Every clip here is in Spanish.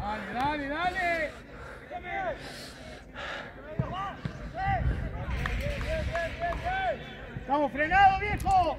Dale, dale, dale. Estamos frenados, viejo.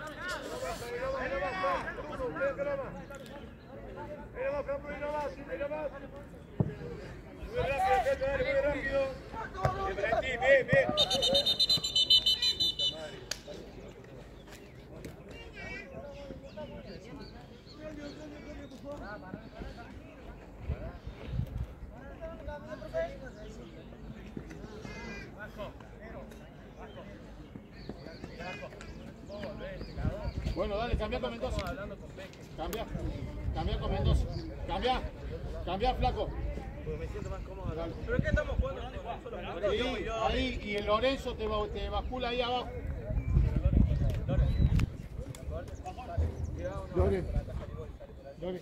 Bien, bien, Bueno, dale, cambia con Mendoza. Cambia, cambia con Mendoza. Cambia, cambia flaco. Porque me siento más cómodo. Dale. Pero es que estamos jugando ahí, y el Lorenzo te, te bascula ahí abajo. Lore. Lore. Lore.